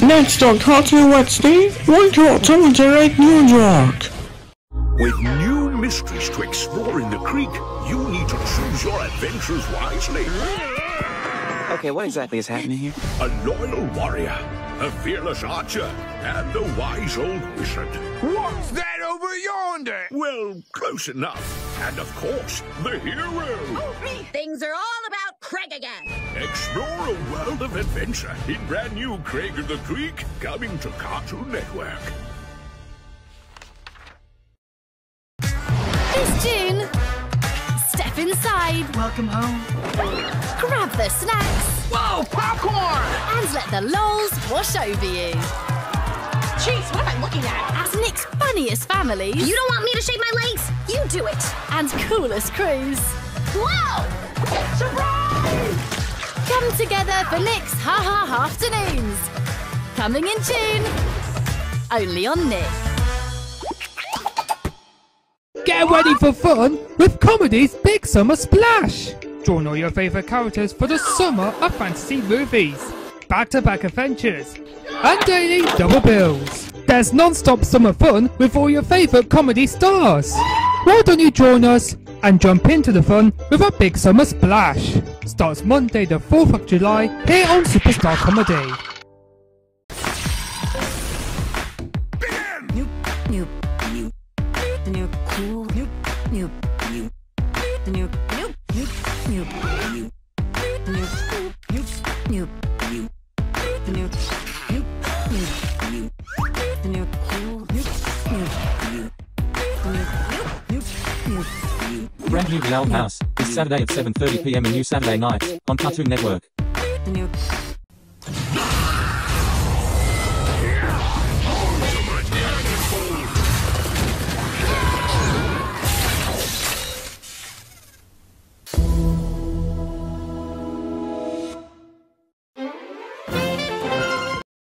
Next on Cartoon Wednesday, White Hot Cemetery, New York. With new mysteries to explore in the creek, you need to choose your adventures wisely. Okay, what exactly is happening here? A loyal warrior, a fearless archer, and a wise old wizard. What's that over yonder? Well, close enough. And of course, the hero. Things are all about Craig again. Explore a world of adventure in brand new Craig of the Creek, coming to Cartoon Network. It's June. Step inside, Welcome home. grab the snacks, Whoa, popcorn! and let the lols wash over you. Jeez, what am I looking at? As Nick's funniest families You don't want me to shave my legs? You do it. and coolest crews Whoa! Come together for Nick's Ha Ha Afternoons. Coming in June, only on Nick. Get ready for fun with Comedy's Big Summer Splash! Join all your favourite characters for the summer of fantasy movies, back to back adventures, and daily double bills. There's non stop summer fun with all your favourite comedy stars. Why don't you join us and jump into the fun with a Big Summer Splash? Starts Monday, the 4th of July, here on Superstar Comedy. New. Owl House is Saturday at 7:30 p.m. and new Saturday nights on Cartoon Network.